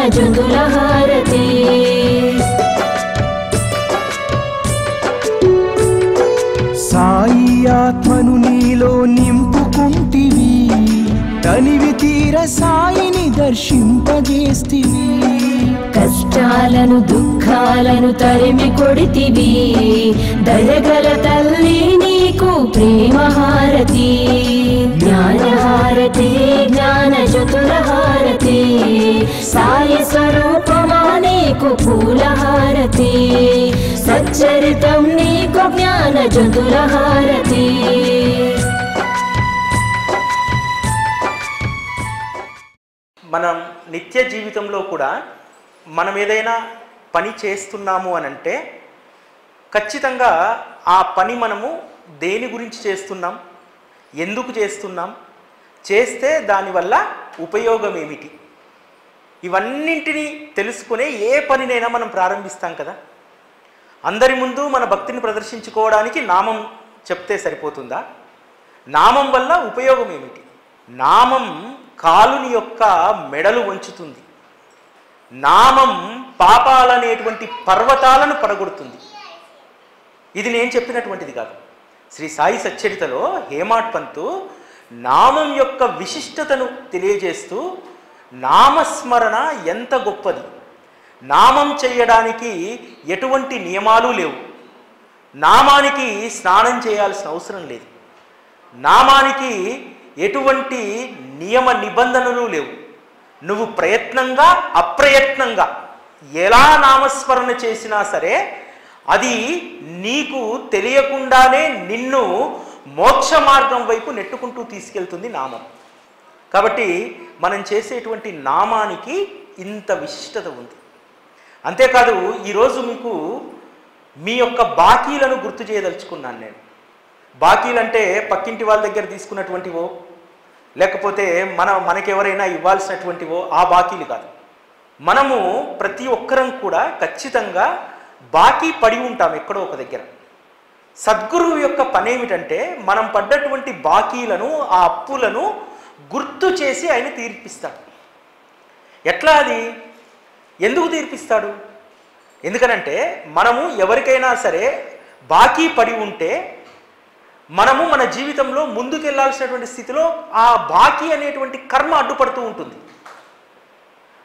జ్ఞాన జ్యోతుల హారతి సాయి ఆత్మను నీలో నింపుకుంటివి. తనివి తీర సాయిని దర్శింపజేస్తివి. కష్టాలను దుఃఖాలను తరిమి కొడితివి. దయగల తల్లి నీకు ప్రేమ హారతి జ్ఞాన హారతి జ్ఞాన జ్యోతుల హారతి సాయి స్వరూపమా నీకు పూల హారతి సచ్చరితం నీకు జ్ఞాన జ్యోతుల హారతి మనం నిత్య జీవితంలో కూడా మనం ఏదైనా పని చేస్తున్నాము అని అంటే ఖచ్చితంగా ఆ పని మనము దేని గురించి చేస్తున్నాం? ఎందుకు చేస్తున్నాం? చేస్తే దానివల్ల ఉపయోగం ఏమిటి? ఇవన్నింటినీ తెలుసుకునే ఏ పనినైనా మనం ప్రారంభిస్తాం కదా? అందరి ముందు మన భక్తిని ప్రదర్శించుకోవడానికి నామం చెప్తే సరిపోతుందా? నామం వల్ల ఉపయోగం ఏమిటి? నామం కాలుని యొక్క మెడలు వంచుతుంది. నామం పాపాలనేటువంటి పర్వతాలను పడగొడుతుంది. ఇది నేను చెప్పినటువంటిది కాదు. శ్రీ సాయి సచ్చరితలో హేమాడ్ పంతు నామం యొక్క విశిష్టతను తెలియజేస్తూ నామస్మరణ ఎంత గొప్పది. నామం చేయడానికి ఎటువంటి నియమాలు లేవు. నామానికి స్నానం చేయాల్సిన అవసరం లేదు. నామానికి ఎటువంటి నియమ నిబంధనలు లేవు. నువ్వు ప్రయత్నంగా అప్రయత్నంగా ఎలా నామస్మరణ చేసినా సరే అది నీకు తెలియకుండానే నిన్ను మోక్ష మార్గం వైపు నెట్టుకుంటూ తీసుకెళ్తుంది నామం. కాబట్టి మనం చేసేటువంటి నామానికి ఇంత విశిష్టత ఉంది. అంతేకాదు ఈరోజు మీకు మీ యొక్క బాకీలను గుర్తు చేయదలుచుకున్నాను నేను. బాకీలంటే పక్కింటి వాళ్ళ దగ్గర తీసుకున్నటువంటివో లేకపోతే మన మనకెవరైనా ఇవ్వాల్సినటువంటివో ఆ బాకీలు కాదు. మనము ప్రతి ఒక్కరం కూడా ఖచ్చితంగా బాకీ పడి ఉంటాం ఎక్కడో ఒక దగ్గర. సద్గురువు యొక్క పని ఏమిటంటే మనం పడ్డటువంటి బాకీలను ఆ అప్పులను గుర్తు చేసి ఆయన తీర్పిస్తాడు. ఎట్లా అది? ఎందుకు తీర్పిస్తాడు? ఎందుకనంటే మనము ఎవరికైనా సరే బాకీ పడి ఉంటే మనము మన జీవితంలో ముందుకెళ్ళాల్సినటువంటి స్థితిలో ఆ బాకీ అనేటువంటి కర్మ అడ్డుపడుతూ ఉంటుంది.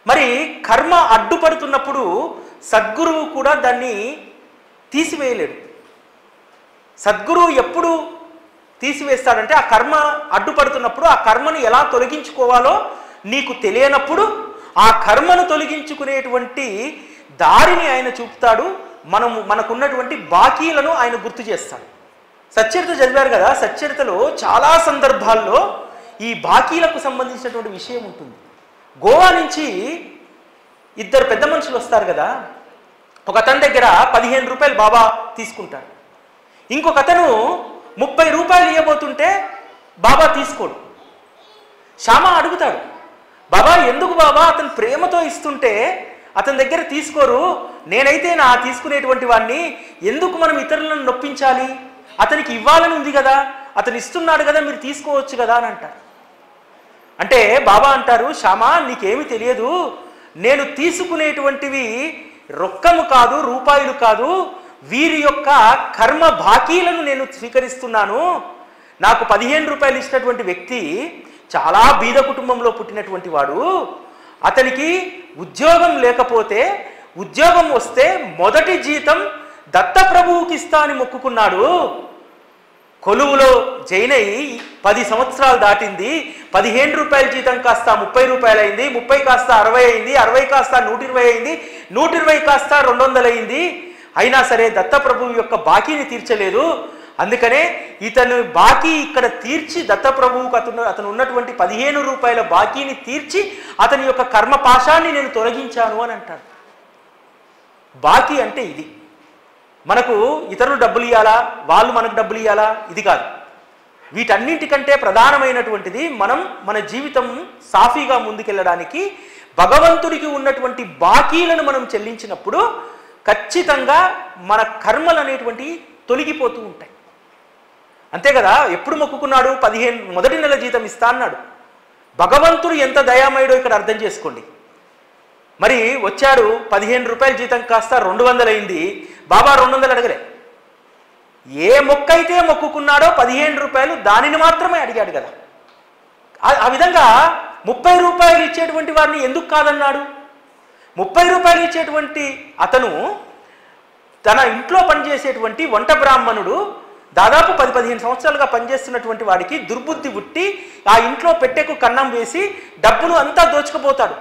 మరి కర్మ అడ్డుపడుతున్నప్పుడు సద్గురువు కూడా దాన్ని తీసివేయలేడు. సద్గురువు ఎప్పుడు తీసివేస్తాడంటే ఆ కర్మ అడ్డుపడుతున్నప్పుడు ఆ కర్మను ఎలా తొలగించుకోవాలో నీకు తెలియనప్పుడు ఆ కర్మను తొలగించుకునేటువంటి దారిని ఆయన చూపుతాడు. మనము మనకున్నటువంటి బాకీలను ఆయన గుర్తు చేస్తాడు. సచ్చరిత చదివారు కదా సచ్చరితలో చాలా సందర్భాల్లో ఈ బాకీలకు సంబంధించినటువంటి విషయం ఉంటుంది. గోవా నుంచి ఇద్దరు పెద్ద మనుషులు వస్తారు కదా ఒక అతని దగ్గర పదిహేను రూపాయలు బాబా తీసుకుంటాడు. ఇంకొక అతను ముప్పై రూపాయలు ఇవ్వబోతుంటే బాబా తీసుకోడు. శ్యామ అడుగుతాడు బాబా ఎందుకు బాబా అతను ప్రేమతో ఇస్తుంటే అతని దగ్గర తీసుకోరు? నేనైతే నా తీసుకునేటువంటి వాడిని ఎందుకు మనం ఇతరులను నొప్పించాలి? అతనికి ఇవ్వాలని ఉంది కదా అతను ఇస్తున్నాడు కదా మీరు తీసుకోవచ్చు కదా అని అంటారు. అంటే బాబా అంటారు శ్యామా నీకేమి తెలియదు. నేను తీసుకునేటువంటివి రొక్కము కాదు రూపాయలు కాదు వీరి యొక్క కర్మ బాకీలను నేను స్వీకరిస్తున్నాను. నాకు పదిహేను రూపాయలు ఇచ్చినటువంటి వ్యక్తి చాలా బీద కుటుంబంలో పుట్టినటువంటి వాడు. అతనికి ఉద్యోగం లేకపోతే ఉద్యోగం వస్తే మొదటి జీతం దత్తప్రభువుకి ఇస్తా అని మొక్కుకున్నాడు. కొలువులో జైన్ అయ్యి పది సంవత్సరాలు దాటింది. పదిహేను రూపాయల జీతం కాస్త ముప్పై రూపాయలు అయింది ముప్పై కాస్త అరవై అయింది. అరవై కాస్త నూట ఇరవై అయింది. నూట ఇరవై కాస్త రెండు వందలు అయింది అయినా సరే దత్తప్రభు యొక్క బాకీని తీర్చలేదు. అందుకనే ఇతను బాకీ ఇక్కడ తీర్చి దత్తప్రభువుకు అతను అతను ఉన్నటువంటి పదిహేను రూపాయల బాకీని తీర్చి అతని యొక్క కర్మపాశాన్ని నేను తొలగించాను అని అంటాడు. బాకీ అంటే ఇది. మనకు ఇతరులు డబ్బులు ఇవ్వాలా వాళ్ళు మనకు డబ్బులు ఇవ్వాలా ఇది కాదు. వీటన్నింటికంటే ప్రధానమైనటువంటిది మనం మన జీవితం సాఫీగా ముందుకెళ్ళడానికి భగవంతుడికి ఉన్నటువంటి బాకీలను మనం చెల్లించినప్పుడు ఖచ్చితంగా మన కర్మలు అనేటువంటి తొలగిపోతూ ఉంటాయి. అంతే కదా? ఎప్పుడు మొక్కుకున్నాడు? పదిహేను మొదటి నెల జీతం ఇస్తా అన్నాడు. భగవంతుడు ఎంత దయామయుడో ఇక్కడ అర్థం చేసుకోండి. మరి వచ్చాడు పదిహేను రూపాయల జీతం కాస్త రెండు వందలైంది. అయింది బాబా రెండు వందలు అడగలే. ఏ మొక్క అయితే మొక్కుకున్నాడో పదిహేను రూపాయలు దానిని మాత్రమే అడిగాడు కదా. ఆ- విధంగా ముప్పై రూపాయలు ఇచ్చేటువంటి వారిని ఎందుకు కాదన్నాడు? ముప్పై రూపాయలు ఇచ్చేటువంటి అతను తన ఇంట్లో పనిచేసేటువంటి వంట బ్రాహ్మణుడు దాదాపు పది పదిహేను సంవత్సరాలుగా పనిచేస్తున్నటువంటి వాడికి దుర్బుద్ధి పుట్టి ఆ ఇంట్లో పెట్టెకు కన్నం వేసి డబ్బును అంతా దోచుకుపోతాడు.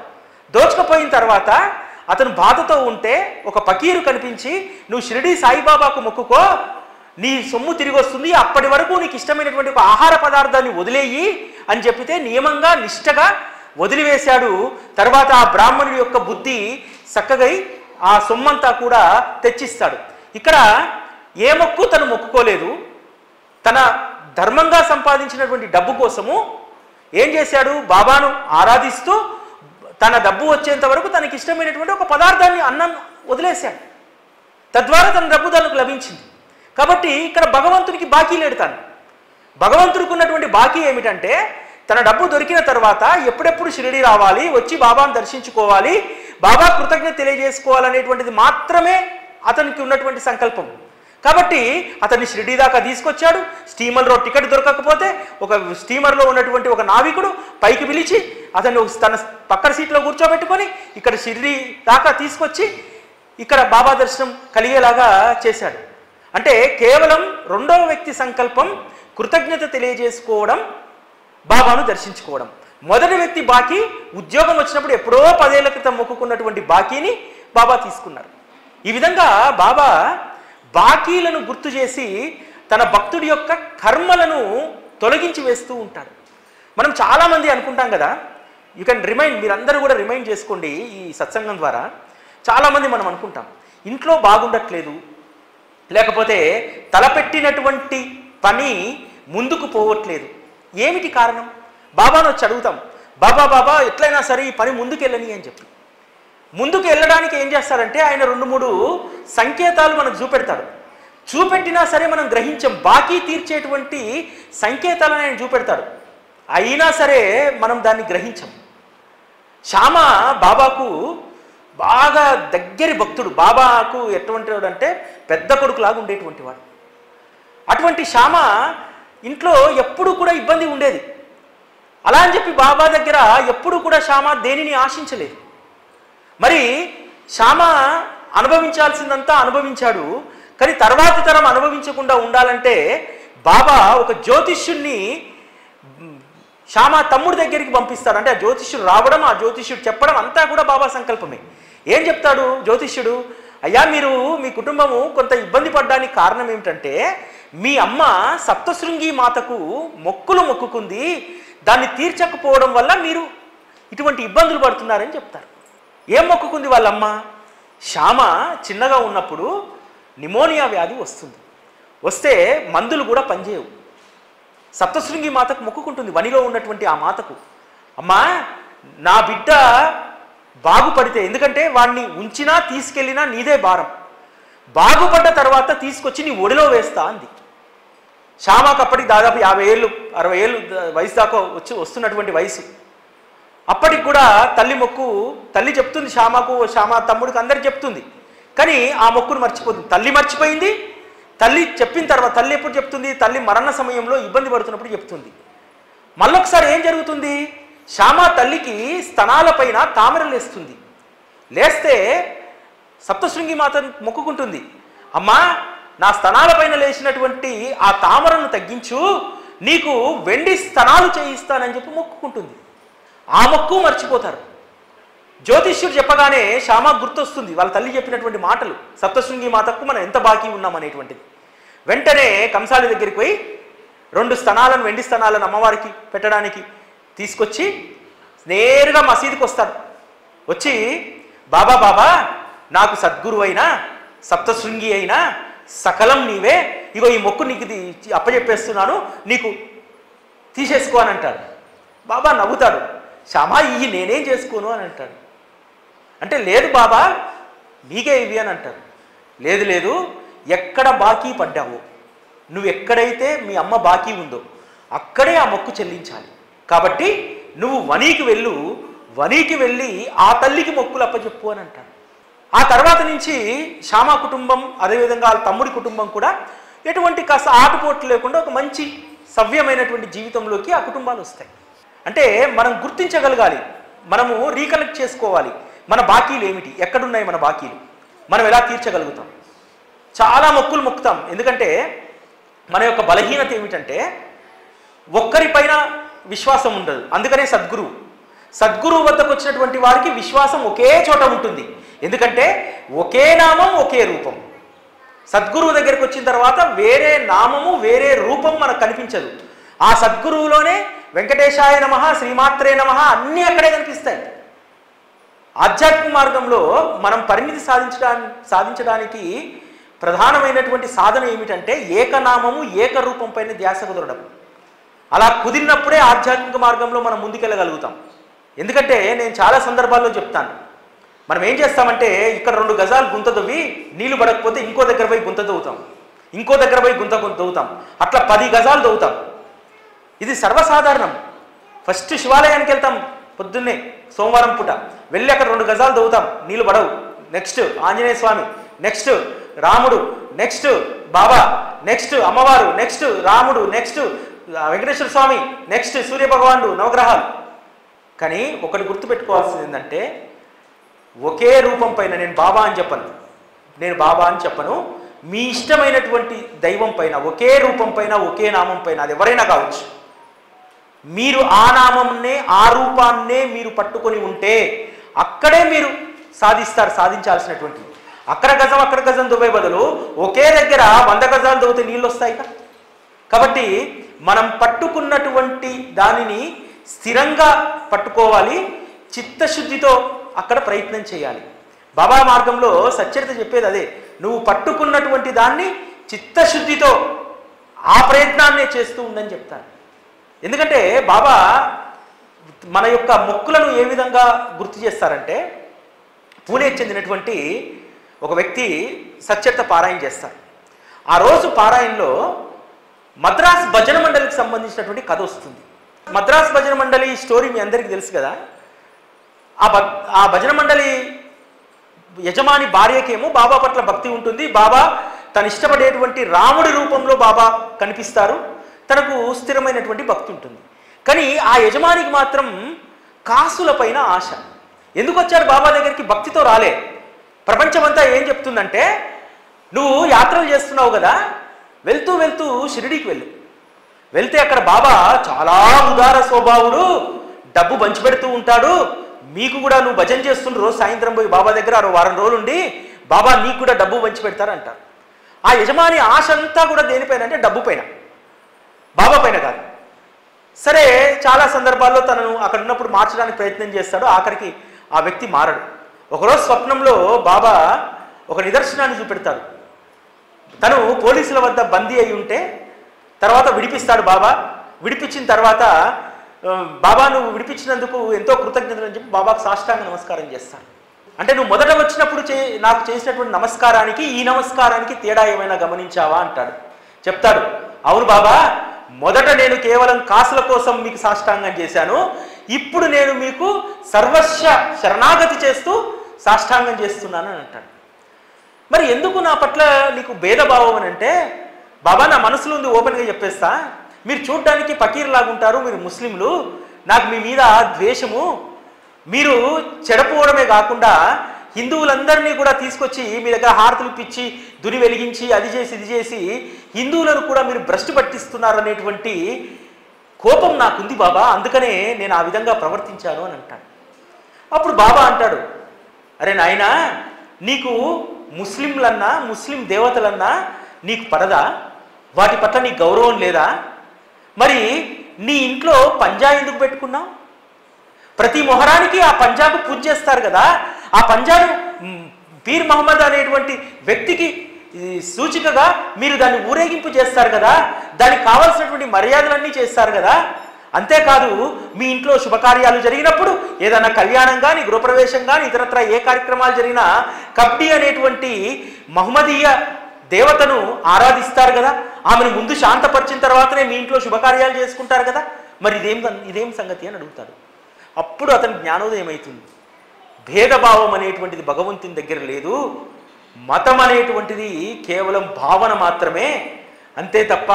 దోచుకుపోయిన తర్వాత అతను బాధతో ఉంటే ఒక పకీరు కనిపించి నువ్వు షిరిడి సాయిబాబాకు మొక్కుకో నీ సొమ్ము తిరిగి వస్తుంది అప్పటి వరకు నీకు ఇష్టమైనటువంటి ఒక ఆహార పదార్థాన్ని వదిలేయి అని చెప్పితే నియమంగా నిష్టగా వదిలివేశాడు. తర్వాత ఆ బ్రాహ్మణుడి యొక్క బుద్ధి చక్కగై ఆ సొమ్మంతా కూడా తెచ్చిస్తాడు. ఇక్కడ ఏ మొక్కు తను మొక్కుకోలేదు. తన ధర్మంగా సంపాదించినటువంటి డబ్బు కోసము ఏం చేశాడు? బాబాను ఆరాధిస్తూ తన డబ్బు వచ్చేంత వరకు తనకి ఇష్టమైనటువంటి ఒక పదార్థాన్ని అన్నం వదిలేశాడు. తద్వారా తన డబ్బు తనకు లభించింది. కాబట్టి ఇక్కడ భగవంతునికి బాకీ లేడు తను. భగవంతుడికి ఉన్నటువంటి బాకీ ఏమిటంటే తన డబ్బు దొరికిన తర్వాత ఎప్పుడెప్పుడు షిరిడి రావాలి వచ్చి బాబాను దర్శించుకోవాలి బాబా కృతజ్ఞత తెలియజేసుకోవాలనేటువంటిది మాత్రమే అతనికి ఉన్నటువంటి సంకల్పం. కాబట్టి అతన్ని షిరిడి దాకా తీసుకొచ్చాడు. స్టీమర్లో టికెట్ దొరకకపోతే ఒక స్టీమర్లో ఉన్నటువంటి ఒక నావికుడు పైకి పిలిచి అతన్ని తన పక్కన సీట్లో కూర్చోబెట్టుకొని ఇక్కడ షిరిడి దాకా తీసుకొచ్చి ఇక్కడ బాబా దర్శనం కలిగేలాగా చేశాడు. అంటే కేవలం రెండవ వ్యక్తి సంకల్పం కృతజ్ఞత తెలియజేసుకోవడం బాబాను దర్శించుకోవడం. మొదటి వ్యక్తి బాకీ ఉద్యోగం వచ్చినప్పుడు ఎప్పుడో పదేళ్ళ క్రితం మొక్కుకున్నటువంటి బాకీని బాబా తీసుకున్నారు. ఈ విధంగా బాబా బాకీలను గుర్తు చేసి తన భక్తుడి యొక్క కర్మలను తొలగించి వేస్తూ ఉంటాడు మనం చాలామంది అనుకుంటాం కదా యూ కెన్ రిమైండ్ మీరందరూ కూడా రిమైండ్ చేసుకోండి ఈ సత్సంగం ద్వారా. చాలామంది మనం అనుకుంటాం ఇంట్లో బాగుండట్లేదు లేకపోతే తలపెట్టినటువంటి పని ముందుకు పోవట్లేదు. ఏమిటి కారణం? బాబాను వచ్చి అడుగుతాం బాబా బాబా ఎట్లయినా సరే ఈ పని ముందుకెళ్ళని అని చెప్పి. ముందుకు వెళ్ళడానికి ఏం చేస్తారంటే ఆయన రెండు మూడు సంకేతాలు మనకు చూపెడతాడు. చూపెట్టినా సరే మనం గ్రహించం బాకీ తీర్చేటువంటి సంకేతాలను ఆయన చూపెడతాడు. అయినా సరే మనం దాన్ని గ్రహించం. శ్యామ బాబాకు బాగా దగ్గరి భక్తుడు. బాబాకు ఎటువంటి వాడు అంటే పెద్ద కొడుకులాగా ఉండేటువంటి వాడు అటువంటి శ్యామ ఇంట్లో ఎప్పుడూ కూడా ఇబ్బంది ఉండేది. అలా అని చెప్పి బాబా దగ్గర ఎప్పుడు కూడా శ్యామ దేనిని ఆశించలేదు. మరి శ్యామ అనుభవించాల్సిందంతా అనుభవించాడు కానీ తర్వాతి తరం అనుభవించకుండా ఉండాలంటే బాబా ఒక జ్యోతిష్యుణ్ణి శ్యామ తమ్ముడి దగ్గరికి పంపిస్తాడు. అంటే ఆ జ్యోతిష్యుడు రావడం ఆ జ్యోతిష్యుడు చెప్పడం అంతా కూడా బాబా సంకల్పమే. ఏం చెప్తాడు జ్యోతిష్యుడు? అయ్యా మీరు మీ కుటుంబము కొంత ఇబ్బంది పడడానికి కారణం ఏమిటంటే మీ అమ్మ సప్తశృంగి మాతకు మొక్కులు మొక్కుకుంది. దాన్ని తీర్చకపోవడం వల్ల మీరు ఇటువంటి ఇబ్బందులు పడుతున్నారని చెప్తారు. ఏం మొక్కుకుంది వాళ్ళమ్మ? శ్యామ చిన్నగా ఉన్నప్పుడు నిమోనియా వ్యాధి వస్తుంది. వస్తే మందులు కూడా పనిచేయవు. సప్తశృంగి మాతకు మొక్కుకుంటుంది వనిలో ఉన్నటువంటి ఆ మాతకు. అమ్మా నా బిడ్డ బాగుపడితే ఎందుకంటే వాడిని ఉంచినా తీసుకెళ్ళినా నీదే భారం. బాగుపడ్డ తర్వాత తీసుకొచ్చి నీ ఒడిలో వేస్తా అంది. శ్యామకు అప్పటికి దాదాపు యాభై ఏళ్ళు అరవై ఏళ్ళు వయసు దాకా వచ్చి వస్తున్నటువంటి వయసు. అప్పటికి కూడా తల్లి మొక్కు తల్లి చెప్తుంది శ్యామకు శ్యామ తమ్ముడికి అందరికి చెప్తుంది. కానీ ఆ మొక్కును మర్చిపోతుంది. తల్లి మర్చిపోయింది తల్లి చెప్పిన తర్వాత తల్లి ఎప్పుడు చెప్తుంది? తల్లి మరణ సమయంలో ఇబ్బంది పడుతున్నప్పుడు చెప్తుంది. మళ్ళొకసారి ఏం జరుగుతుంది? శ్యామ తల్లికి స్తనాలపైన తామర లేస్తుంది. లేస్తే సప్తశృంగి మాత మొక్కుకుంటుంది. అమ్మా నా స్తనాలపైన లేచినటువంటి ఆ తామరను తగ్గించు నీకు వెండి స్తనాలు చేయిస్తానని చెప్పి మొక్కుకుంటుంది. ఆ మొక్కు మర్చిపోతారు. జ్యోతిష్యుడు చెప్పగానే శ్యామ గుర్తొస్తుంది. వాళ్ళ తల్లి చెప్పినటువంటి మాటలు సప్తశృంగి మాతకు మనం ఎంత బాకీ ఉన్నాం అనేటువంటిది. వెంటనే కంసాలి దగ్గరికి పోయి రెండు స్థనాలను వెండి స్థనాలను అమ్మవారికి పెట్టడానికి తీసుకొచ్చి నేరుగా మసీదుకి వస్తాడు వచ్చి బాబా బాబా నాకు సద్గురు అయినా సప్తశృంగి అయినా సకలం నీవే ఇగో ఈ మొక్కు నీకు అప్పచెప్పేస్తున్నాను నీకు తీసేసుకో అని అంటాడు బాబా నవ్వుతాడు శ్యామా ఇవి నేనేం చేసుకోను అని అంటాడు. అంటే లేదు బాబా నీకే ఇవి అని అంటారు. లేదు లేదు ఎక్కడ బాకీ పడ్డావో నువ్వు ఎక్కడైతే మీ అమ్మ బాకీ ఉందో అక్కడే ఆ మొక్కు చెల్లించాలి. కాబట్టి నువ్వు వనీకి వెళ్ళు వనీకి వెళ్ళి ఆ తల్లికి మొక్కులు అప్పచెప్పు అని అంటాడు ఆ తర్వాత నుంచి శ్యామ కుటుంబం అదేవిధంగా వాళ్ళ తమ్ముడి కుటుంబం కూడా ఎటువంటి కాస్త ఆటుపోట్లు లేకుండా ఒక మంచి సవ్యమైనటువంటి జీవితంలోకి ఆ కుటుంబాలు వస్తాయి. అంటే మనం గుర్తించగలగాలి. మనము రీకనెక్ట్ చేసుకోవాలి. మన బాకీలు ఏమిటి? ఎక్కడున్నాయి మన బాకీలు? మనం ఎలా తీర్చగలుగుతాం? చాలా మొక్కులు మొక్కుతాం. ఎందుకంటే మన యొక్క బలహీనత ఏమిటంటే ఒక్కరిపైన విశ్వాసం ఉండదు. అందుకనే సద్గురువు. సద్గురువు వద్దకు వచ్చినటువంటి వారికి విశ్వాసం ఒకే చోట ఉంటుంది. ఎందుకంటే ఒకే నామం ఒకే రూపం. సద్గురువు దగ్గరికి వచ్చిన తర్వాత వేరే నామము వేరే రూపం మనకు కనిపించదు. ఆ సద్గురువులోనే వెంకటేశాయ నమ శ్రీమాత్రే నమ అన్నీ అక్కడే కనిపిస్తాయి. ఆధ్యాత్మిక మార్గంలో మనం పరిమితి సాధించడానికి సాధించడానికి ప్రధానమైనటువంటి సాధన ఏమిటంటే ఏకనామము ఏకరూపం పైన ధ్యాస కుదరడం. అలా కుదిరినప్పుడే ఆధ్యాత్మిక మార్గంలో మనం ముందుకెళ్ళగలుగుతాం. ఎందుకంటే నేను చాలా సందర్భాల్లో చెప్తాను. మనం ఏం చేస్తామంటే ఇక్కడ రెండు గజాలు గుంత తవ్వి నీళ్ళు పడకపోతే ఇంకో దగ్గర పోయి గుంత తవ్వుతాం. ఇంకో దగ్గర పోయి గుంత దవ్వుతాం అట్లా పది గజాలు తవ్వుతాం. ఇది సర్వసాధారణం. ఫస్ట్ శివాలయానికి వెళ్తాం పొద్దున్నే సోమవారం పూట. వెళ్ళి అక్కడ రెండు గజాలు దవ్వుతాం నీళ్ళు పడవు. నెక్స్ట్ ఆంజనేయ స్వామి నెక్స్ట్ రాముడు నెక్స్ట్ బాబా నెక్స్ట్ అమ్మవారు నెక్స్ట్ రాముడు నెక్స్ట్ వెంకటేశ్వర స్వామి నెక్స్ట్ సూర్య భగవానుడు నవగ్రహాలు. కానీ ఒకటి గుర్తుపెట్టుకోవాల్సింది ఏంటంటే ఒకే రూపం పైన నేను బాబా అని చెప్పను. నేను బాబా అని చెప్పను. మీ ఇష్టమైనటువంటి దైవం పైన ఒకే రూపం పైన ఒకే నామం పైన అది ఎవరైనా కావచ్చు. మీరు ఆ నామంనే ఆ రూపాన్నే మీరు పట్టుకొని ఉంటే అక్కడే మీరు సాధిస్తారు సాధించాల్సినటువంటి అక్కడ గజం అక్కడ గజం దువ్వే బదులు ఒకే దగ్గర వంద గజాలు దవ్వుతే నీళ్ళు వస్తాయి కాబట్టి మనం పట్టుకున్నటువంటి దానిని స్థిరంగా పట్టుకోవాలి చిత్తశుద్ధితో అక్కడ ప్రయత్నం చేయాలి. బాబా మార్గంలో సచ్చరిత చెప్పేది అదే నువ్వు పట్టుకున్నటువంటి దాన్ని చిత్తశుద్ధితో ఆ ప్రయత్నాన్నే చేస్తూ ఉందని చెప్తాను ఎందుకంటే బాబా మన యొక్క మొక్కులను ఏ విధంగా గుర్తు చేస్తారంటే పూణేకి చెందినటువంటి ఒక వ్యక్తి సచ్చరిత పారాయణ చేస్తారు. ఆ రోజు పారాయణలో మద్రాస్ భజన మండలికి సంబంధించినటువంటి కథ వస్తుంది. మద్రాస్ భజన మండలి స్టోరీ మీ అందరికీ తెలుసు కదా? ఆ భ ఆ భజన మండలి యజమాని భార్యకేమో బాబా పట్ల భక్తి ఉంటుంది. బాబా తను ఇష్టపడేటువంటి రాముడి రూపంలో బాబా కనిపిస్తారు. తనకు స్థిరమైనటువంటి భక్తి ఉంటుంది. కానీ ఆ యజమానికి మాత్రం కాసులపైన ఆశ. ఎందుకు వచ్చాడు బాబా దగ్గరికి? భక్తితో రాలే. ప్రపంచమంతా ఏం చెప్తుందంటే నువ్వు యాత్రలు చేస్తున్నావు కదా వెళ్తూ వెళ్తూ షిరిడీకి వెళ్ళు. వెళ్తే అక్కడ బాబా చాలా ఉదార స్వభావుడు డబ్బు పంచిపెడుతూ ఉంటాడు. మీకు కూడా నువ్వు భజన చేస్తుండ్రు రోజు సాయంత్రం పోయి బాబా దగ్గర ఆరో వారం రోజులు ఉండి బాబా నీకు కూడా డబ్బు పంచి ఆ యజమాని ఆశ అంతా కూడా దేనిపైన అంటే డబ్బు పైన. బాబా పైన కాదు. సరే చాలా సందర్భాల్లో తనను అక్కడ ఉన్నప్పుడు మార్చడానికి ప్రయత్నం చేస్తాడు ఆఖరికి ఆ వ్యక్తి మారడు. ఒకరోజు స్వప్నంలో బాబా ఒక నిదర్శనాన్ని చూపెడతాడు. తను పోలీసుల వద్ద బందీ అయి ఉంటే తర్వాత విడిపిస్తాడు బాబా. విడిపించిన తర్వాత బాబా నువ్వు విడిపించినందుకు ఎంతో కృతజ్ఞతలు అని చెప్పి బాబాకు సాష్టాంగ నమస్కారం చేస్తాడు. అంటే నువ్వు మొదట వచ్చినప్పుడు చే నాకు చేసినటువంటి నమస్కారానికి ఈ నమస్కారానికి తేడా ఏమైనా గమనించావా అంటాడు. చెప్తాడు అవును బాబా మొదట నేను కేవలం కాసుల కోసం మీకు సాష్టాంగం చేశాను. ఇప్పుడు నేను మీకు సర్వస్వ శరణాగతి చేస్తూ సాష్టాంగం చేస్తున్నాను అని అంటాడు. మరి ఎందుకు నా పట్ల నీకు భేదభావం అని అంటే బాబా నా మనసులో ఉంది ఓపెన్గా చెప్పేస్తా. మీరు చూడ్డానికి పకీర్ లాగుంటారు మీరు ముస్లింలు. నాకు మీ మీద ద్వేషము. మీరు చెడపోవడమే కాకుండా హిందువులందరినీ కూడా తీసుకొచ్చి మీ దగ్గర హారతులు పిచ్చి దుని వెలిగించి అది చేసి ఇది చేసి హిందువులను కూడా మీరు భ్రష్టు పట్టిస్తున్నారు అనేటువంటి కోపం నాకుంది బాబా. అందుకనే నేను ఆ విధంగా ప్రవర్తించాను అని అంటాను అప్పుడు బాబా అంటాడు అరే నాయనా నీకు ముస్లింలన్నా ముస్లిం దేవతలన్నా నీకు పడదా? వాటి పట్ల నీకు గౌరవం లేదా? మరి నీ ఇంట్లో పంజా ఎందుకు పెట్టుకున్నావు? ప్రతి మొహరానికి ఆ పంజాకు పూజ చేస్తారు కదా. ఆ పంజాను పీర్ మహమ్మద్ అనేటువంటి వ్యక్తికి సూచికగా మీరు దాన్ని ఊరేగింపు చేస్తారు కదా దానికి కావాల్సినటువంటి మర్యాదలన్నీ చేస్తారు కదా. అంతేకాదు మీ ఇంట్లో శుభకార్యాలు జరిగినప్పుడు ఏదైనా కళ్యాణం కానీ గృహప్రవేశం కానీ ఇతరత్ర ఏ కార్యక్రమాలు జరిగినా కబ్డీ అనేటువంటి మహమ్మదీయ దేవతను ఆరాధిస్తారు కదా. ఆమెను ముందు శాంతపరిచిన తర్వాతనే మీ ఇంట్లో శుభకార్యాలు చేసుకుంటారు కదా. మరి ఇదేం ఇదేం సంగతి అని అడుగుతాడు. అప్పుడు అతని జ్ఞానోదయం అవుతుంది. భేదభావం అనేటువంటిది భగవంతుని దగ్గర లేదు. మతం అనేటువంటిది కేవలం భావన మాత్రమే. అంతే తప్ప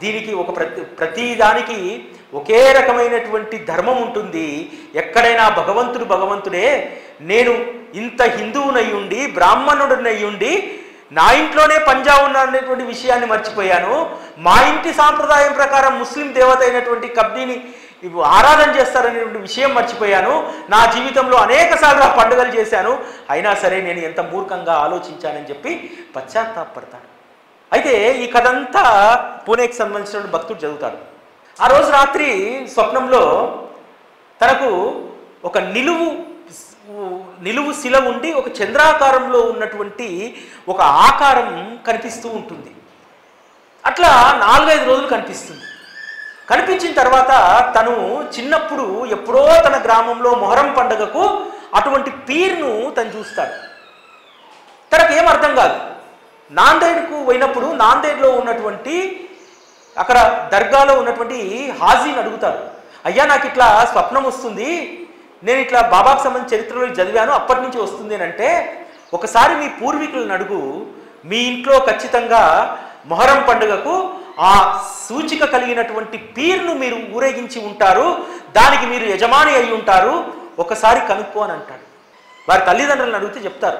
దీనికి ఒక ప్రతి ప్రతి దానికి ఒకే రకమైనటువంటి ధర్మం ఉంటుంది. ఎక్కడైనా భగవంతుడు భగవంతుడే. నేను ఇంత హిందువునయ్యుండి బ్రాహ్మణుడినయ్యుండి నా ఇంట్లోనే పంజా ఉన్నాననేటువంటి విషయాన్ని మర్చిపోయాను. మా ఇంటి సాంప్రదాయం ప్రకారం ముస్లిం దేవత అయినటువంటి కబ్డీని ఇవి ఆరాధన చేస్తారనేటువంటి విషయం మర్చిపోయాను. నా జీవితంలో అనేక సార్లు ఆ పండుగలు చేశాను. అయినా సరే నేను ఎంత మూర్ఖంగా ఆలోచించానని చెప్పి పశ్చాత్తాపడతాడు. అయితే ఈ కథ అంతా పూణేకి సంబంధించిన భక్తుడు చదువుతాడు. ఆ రోజు రాత్రి స్వప్నంలో తనకు ఒక నిలువు నిలువు శిల ఉండి ఒక చంద్రాకారంలో ఉన్నటువంటి ఒక ఆకారం కనిపిస్తూ ఉంటుంది. అట్లా నాలుగైదు రోజులు కనిపిస్తుంది. కనిపించిన తర్వాత తను చిన్నప్పుడు ఎప్పుడో తన గ్రామంలో మొహరం పండగకు అటువంటి పీర్ను తను చూస్తాడు. తనకు అర్థం కాదు. నాందేడ్కు పోయినప్పుడు నాందేడ్లో ఉన్నటువంటి అక్కడ దర్గాలో ఉన్నటువంటి హాజీని అడుగుతారు. అయ్యా నాకు ఇట్లా స్వప్నం వస్తుంది. నేను ఇట్లా బాబాకు సంబంధించిన చరిత్రలో చదివాను. అప్పటి నుంచి వస్తుంది అని అంటే ఒకసారి మీ పూర్వీకులను అడుగు. మీ ఇంట్లో ఖచ్చితంగా మొహరం పండుగకు ఆ సూచిక కలిగినటువంటి పీర్ను మీరు ఊరేగించి ఉంటారు దానికి మీరు యజమాని అయి ఉంటారు ఒకసారి కనుక్కో అని అంటాడు. వారి తల్లిదండ్రులను అడిగితే చెప్తారు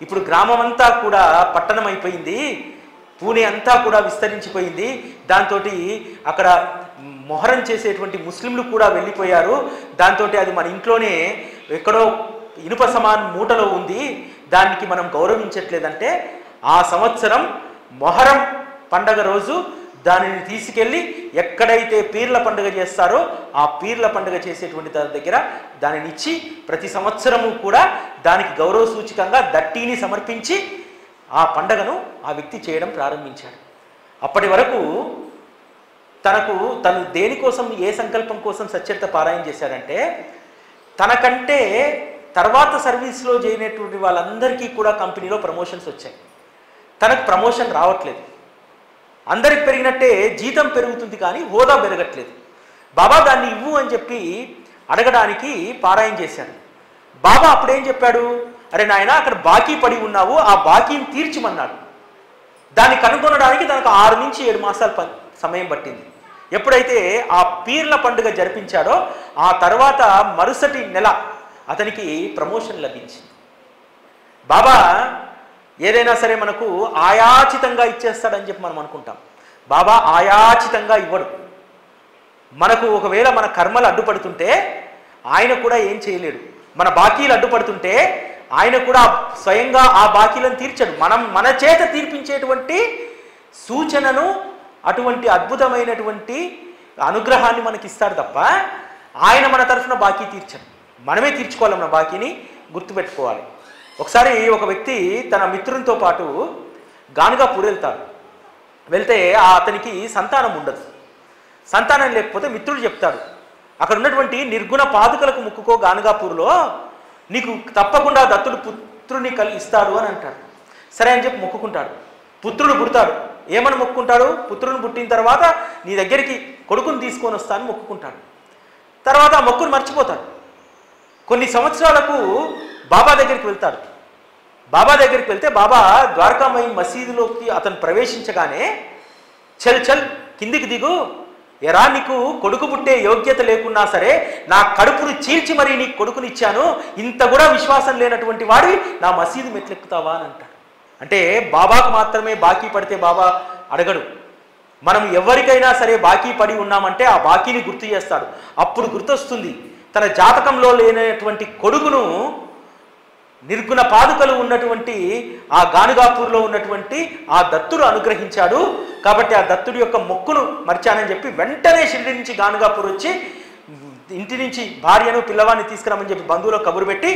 ఇప్పుడు గ్రామం అంతా కూడా పట్టణం అయిపోయింది పూణే అంతా కూడా విస్తరించిపోయింది దాంతో అక్కడ మొహరం చేసేటువంటి ముస్లింలు కూడా వెళ్ళిపోయారు దాంతో అది మన ఇంట్లోనే ఎక్కడో ఇనుప సమాన్ మూటలో ఉంది దానికి మనం గౌరవించట్లేదంటే ఆ సంవత్సరం మొహరం పండగ రోజు దానిని తీసుకెళ్ళి ఎక్కడైతే పీర్ల పండుగ చేస్తారో ఆ పీర్ల పండుగ చేసేటువంటి దాని దగ్గర దానిని ఇచ్చి ప్రతి సంవత్సరము కూడా దానికి గౌరవ సూచకంగా దట్టీని సమర్పించి ఆ పండగను ఆ వ్యక్తి చేయడం ప్రారంభించాడు. అప్పటి వరకు తనకు తను దేనికోసం ఏ సంకల్పం కోసం సచ్చరిత పారాయణ చేశాడంటే తనకంటే తర్వాత సర్వీస్లో చేయనటువంటి వాళ్ళందరికీ కూడా కంపెనీలో ప్రమోషన్స్ వచ్చాయి. తనకు ప్రమోషన్ రావట్లేదు. అందరికి పెరిగినట్టే జీతం పెరుగుతుంది కానీ హోదా పెరగట్లేదు. బాబా దాన్ని ఇవ్వు అని చెప్పి అడగడానికి పారాయణ చేశాను బాబా అప్పుడేం చెప్పాడు? అరే నాయన అక్కడ బాకీ పడి ఉన్నావు ఆ బాకీని తీర్చమన్నాడు. దాన్ని కనుగొనడానికి తనకు ఆరు నుంచి ఏడు మాసాల సమయం పట్టింది. ఎప్పుడైతే ఆ పీర్ల పండుగ జరిపించాడో ఆ తర్వాత మరుసటి నెల అతనికి ప్రమోషన్ లభించింది. బాబా ఏదైనా సరే మనకు ఆయాచితంగా ఇచ్చేస్తాడని చెప్పి మనం అనుకుంటాం. బాబా ఆయాచితంగా ఇవ్వడు. మనకు ఒకవేళ మన కర్మలు అడ్డుపడుతుంటే ఆయన కూడా ఏం చేయలేడు. మన బాకీలు అడ్డుపడుతుంటే ఆయన కూడా స్వయంగా ఆ బాకీలను తీర్చడు. మనం మన చేత తీర్పించేటువంటి సూచనను అటువంటి అద్భుతమైనటువంటి అనుగ్రహాన్ని మనకి ఇస్తాడు తప్ప ఆయన మన తరఫున బాకీ తీర్చడు. మనమే తీర్చుకోవాలి మన బాకీని గుర్తుపెట్టుకోవాలి. ఒకసారి ఒక వ్యక్తి తన మిత్రునితో పాటు గానుగాపూర్ వెళ్తాడు. వెళ్తే ఆ అతనికి సంతానం ఉండదు. సంతానం లేకపోతే మిత్రుడు చెప్తాడు అక్కడ ఉన్నటువంటి నిర్గుణ పాదుకలకు ముక్కుకో గానుగాపూర్లో నీకు తప్పకుండా దత్తుడు పుత్రుని కలి ఇస్తాడు అని అంటాడు. సరే అని చెప్పి మొక్కుకుంటాడు. పుత్రుడు పుడతాడు. ఏమని మొక్కుకుంటాడు? పుత్రుని పుట్టిన తర్వాత నీ దగ్గరికి కొడుకుని తీసుకొని వస్తాను మొక్కుకుంటాడు. తర్వాత ఆ మొక్కును మర్చిపోతాడు. కొన్ని సంవత్సరాలకు బాబా దగ్గరికి వెళ్తాడు. బాబా దగ్గరికి వెళ్తే బాబా ద్వారకామయి మసీదులోకి అతను ప్రవేశించగానే చల్ చల్ కిందికి దిగు. ఎరా నీకు కొడుకు పుట్టే యోగ్యత లేకున్నా సరే నా కడుపును చీల్చి మరీ నీకు కొడుకునిచ్చాను. ఇంత కూడా విశ్వాసం లేనటువంటి వాడివి నా మసీదు మెట్లెక్కుతావా అని అంటాడు. అంటే బాబాకు మాత్రమే బాకీ పడితే బాబా అడగడు. మనం ఎవరికైనా సరే బాకీ పడి ఉన్నామంటే ఆ బాకీని గుర్తు చేస్తాడు. అప్పుడు గుర్తొస్తుంది తన జాతకంలో లేనటువంటి కొడుకును నిర్గుణ పాదుకలు ఉన్నటువంటి ఆ గానుగాపూర్లో ఉన్నటువంటి ఆ దత్తుడు అనుగ్రహించాడు. కాబట్టి ఆ దత్తుడి యొక్క మొక్కును మర్చానని చెప్పి వెంటనే షిరిడి నుంచి గానుగాపూర్ వచ్చి ఇంటి నుంచి భార్యను పిల్లవాడిని తీసుకురామని చెప్పి బంధువులకు కబురు పెట్టి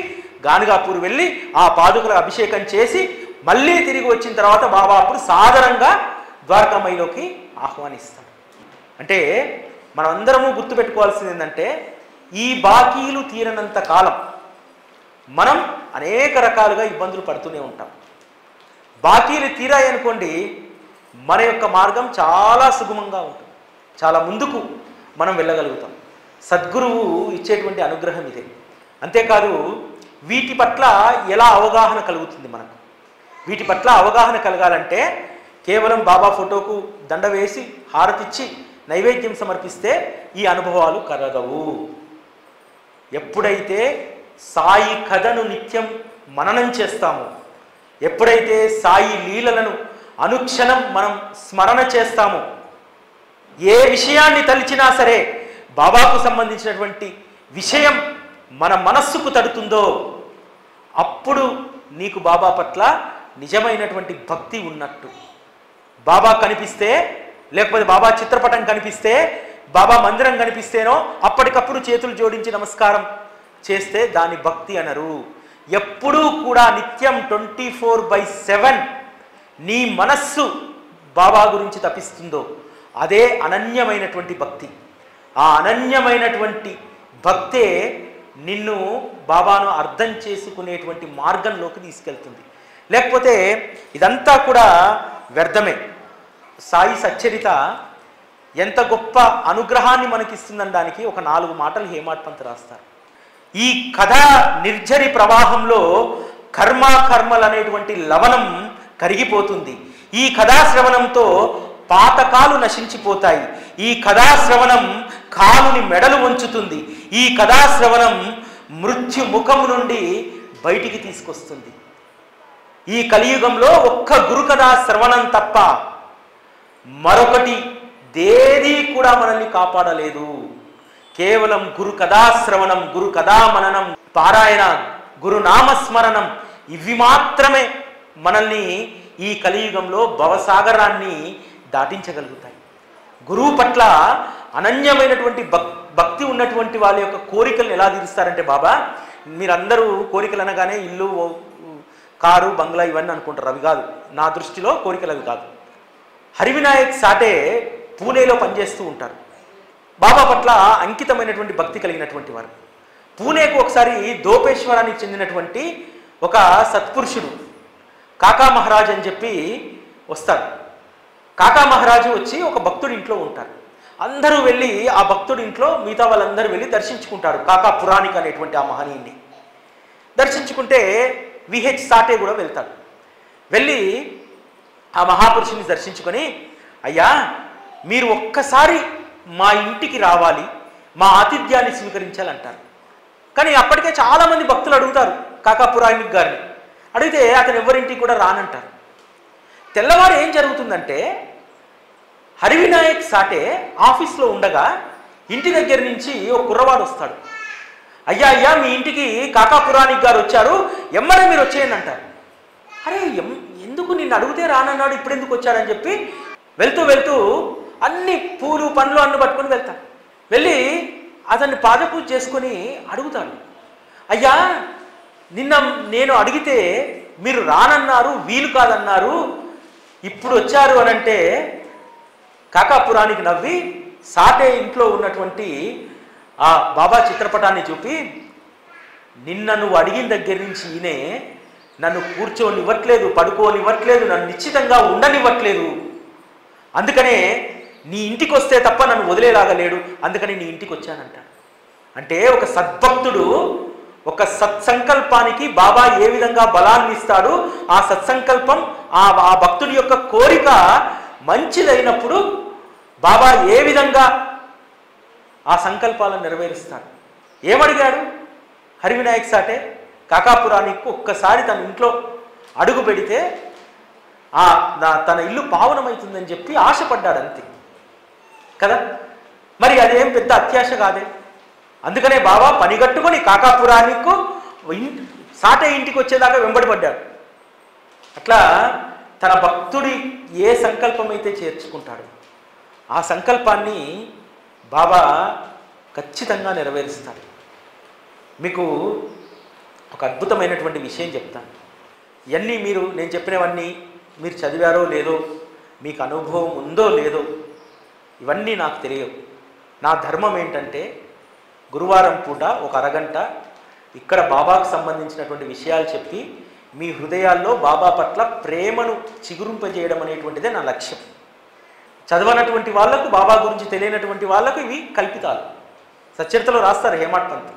గానుగాపూర్ వెళ్ళి ఆ పాదుకల అభిషేకం చేసి మళ్ళీ తిరిగి వచ్చిన తర్వాత బాబా అప్పుడు సాదరంగా ద్వారకామయిలోకి ఆహ్వానిస్తాడు. అంటే మనమందరము గుర్తుపెట్టుకోవాల్సింది ఏంటంటే ఈ బాకీలు తీరనంత కాలం మనం అనేక రకాలుగా ఇబ్బందులు పడుతూనే ఉంటాం. బాకీలు తీరాయి అనుకోండి మన యొక్క మార్గం చాలా సుగమంగా ఉంటుంది. చాలా ముందుకు మనం వెళ్ళగలుగుతాం. సద్గురువు ఇచ్చేటువంటి అనుగ్రహం ఇదే. అంతేకాదు వీటి పట్ల ఎలా అవగాహన కలుగుతుంది మనకు? వీటి పట్ల అవగాహన కలగాలంటే కేవలం బాబా ఫోటోకు దండ వేసి హారతిచ్చి నైవేద్యం సమర్పిస్తే ఈ అనుభవాలు కలగవు. ఎప్పుడైతే సాయి కథను నిత్యం మననం చేస్తాము. ఎప్పుడైతే సాయి లీలలను అనుక్షణం మనం స్మరణ చేస్తామో ఏ విషయాన్ని తలిచినా సరే బాబాకు సంబంధించినటువంటి విషయం మన మనస్సుకు తడుతుందో అప్పుడు నీకు బాబా పట్ల నిజమైనటువంటి భక్తి ఉన్నట్టు. బాబా కనిపిస్తే లేకపోతే బాబా చిత్రపటం కనిపిస్తే బాబా మందిరం కనిపిస్తేనో అప్పటికప్పుడు చేతులు జోడించి నమస్కారం. చేస్తే దాని భక్తి అనరు. ఎప్పుడూ కూడా నిత్యం ట్వంటీ ఫోర్ బై సెవెన్ నీ మనస్సు బాబా గురించి తపిస్తుందో అదే అనన్యమైనటువంటి భక్తి. ఆ అనన్యమైనటువంటి భక్తే నిన్ను బాబాను అర్థం చేసుకునేటువంటి మార్గంలోకి తీసుకెళ్తుంది. లేకపోతే ఇదంతా కూడా వ్యర్థమే. సాయి సచ్చరిత ఎంత గొప్ప అనుగ్రహాన్ని మనకిస్తుందనడానికి ఒక నాలుగు మాటలు హేమాడ్ పంత్ రాస్తారు. ఈ కథ నిర్జరి ప్రవాహంలో కర్మ కర్మలు అనేటువంటి లవణం కరిగిపోతుంది. ఈ కథాశ్రవణంతో పాతకాలు నశించిపోతాయి. ఈ కథాశ్రవణం కాలుని మెడలు వంచుతుంది. ఈ కథాశ్రవణం మృత్యు ముఖం నుండి బయటికి తీసుకొస్తుంది. ఈ కలియుగంలో ఒక్క గురుకథా శ్రవణం తప్ప మరొకటి దేదీ కూడా మనల్ని కాపాడలేదు. కేవలం గురు కథాశ్రవణం గురు కథామననం పారాయణ గురునామస్మరణం ఇవి మాత్రమే మనల్ని ఈ కలియుగంలో భవసాగరాన్ని దాటించగలుగుతాయి. గురువు పట్ల అనన్యమైనటువంటి భక్ భక్తి ఉన్నటువంటి వాళ్ళ యొక్క కోరికలను ఎలా తీరుస్తారంటే బాబా మీరందరూ కోరికలు అనగానే ఇల్లు కారు బంగ్లా ఇవన్నీ అనుకుంటారు. అవి కాదు. నా దృష్టిలో కోరికలు అవి కాదు. హరివినాయక్ సాటే పూణేలో పనిచేస్తూ ఉంటారు. బాబా పట్ల అంకితమైనటువంటి భక్తి కలిగినటువంటి వారు. పూణేకు ఒకసారి దోపేశ్వరానికి చెందినటువంటి ఒక సత్పురుషుడు కాకా మహారాజ్ అని చెప్పి వస్తారు కాకా మహారాజు వచ్చి ఒక భక్తుడి ఇంట్లో ఉంటారు. అందరూ వెళ్ళి ఆ భక్తుడి ఇంట్లో మిగతా వాళ్ళందరూ వెళ్ళి దర్శించుకుంటారు కాకా పురాణిక అనేటువంటి ఆ మహనీయుని దర్శించుకుంటే విహెచ్ సాటే కూడా వెళ్తాడు. వెళ్ళి ఆ మహాపురుషుని దర్శించుకొని అయ్యా మీరు ఒక్కసారి మా ఇంటికి రావాలి మా ఆతిథ్యాన్ని స్వీకరించాలంటారు. కానీ అప్పటికే చాలామంది భక్తులు అడుగుతారు కాకాపురాణిక్ గారిని. అడిగితే అతను ఎవరింటికి కూడా రానంటారు. తెల్లవారు ఏం జరుగుతుందంటే హరివినాయక్ సాటే ఆఫీస్లో ఉండగా ఇంటి దగ్గర నుంచి ఒక కుర్రవాడు వస్తాడు. అయ్యా అయ్యా మీ ఇంటికి కాకాపురాణిక్ గారు వచ్చారు ఎమ్మడే మీరు వచ్చేయండి అంటారు. అరే ఎం ఎందుకు నిన్ను అడిగితే రానన్నాడు ఇప్పుడు ఎందుకు వచ్చాడని చెప్పి? వెళ్తూ వెళ్తూ పూలు పండ్లు అన్ను పట్టుకుని వెళ్తాడు వెళ్ళి అతన్ని పాదపూజ చేసుకొని అడుగుతాడు. అయ్యా నిన్న నేను అడిగితే మీరు రానన్నారు వీలు కాదన్నారు ఇప్పుడు వచ్చారు అని అంటే కాకాపురానికి నవ్వి సాటే ఇంట్లో ఉన్నటువంటి ఆ బాబా చిత్రపటాన్ని చూపి నిన్న నువ్వు అడిగిన దగ్గర నుంచి ఈయనే నన్ను కూర్చోనివ్వట్లేదు పడుకోనివ్వట్లేదు నన్ను నిశ్చితంగా ఉండనివ్వట్లేదు. అందుకనే నీ ఇంటికి వస్తే తప్ప నన్ను వదిలేలాగా లేడు అందుకని నీ ఇంటికి వచ్చానంటాడు అంటే ఒక సద్భక్తుడు ఒక సత్సంకల్పానికి బాబా ఏ విధంగా బలాన్ని ఇస్తాడు ఆ సత్సంకల్పం ఆ ఆ భక్తుడి యొక్క కోరిక మంచిదైనప్పుడు బాబా ఏ విధంగా ఆ సంకల్పాలను నెరవేరుస్తాడు? ఏమడిగాడు? హరివినాయక్ సాటే కాకాపురానికి ఒక్కసారి తన ఇంట్లో అడుగు పెడితే ఆ తన ఇల్లు పావనమవుతుందని చెప్పి ఆశపడ్డాడు అంతే. కదా? మరి అదేం పెద్ద అత్యాశ కాదే? అందుకనే బాబా పనిగట్టుకొని కాకాపురానికి ఇన్- సాటే ఇంటికి వచ్చేదాకా వెంబడి పడ్డాడు అట్లా తన భక్తుడి ఏ సంకల్పం అయితే చేర్చుకుంటాడు ఆ సంకల్పాన్ని బాబా ఖచ్చితంగా నెరవేరుస్తాడు. మీకు ఒక అద్భుతమైనటువంటి విషయం చెప్తాను. ఇవన్నీ మీరు నేను చెప్పినవన్నీ మీరు చదివారో లేదో మీకు అనుభవం ఉందో లేదో ఇవన్నీ నాకు తెలియవు. నా ధర్మం ఏంటంటే గురువారం పూట ఒక అరగంట ఇక్కడ బాబాకు సంబంధించినటువంటి విషయాలు చెప్పి మీ హృదయాల్లో బాబా పట్ల ప్రేమను చిగురింపజేయడం అనేటువంటిదే నా లక్ష్యం. చదవనటువంటి వాళ్ళకు బాబా గురించి తెలియనటువంటి వాళ్ళకు ఇవి కల్పితాలు. సచరితలో రాస్తారు హేమాడ్ పంత్.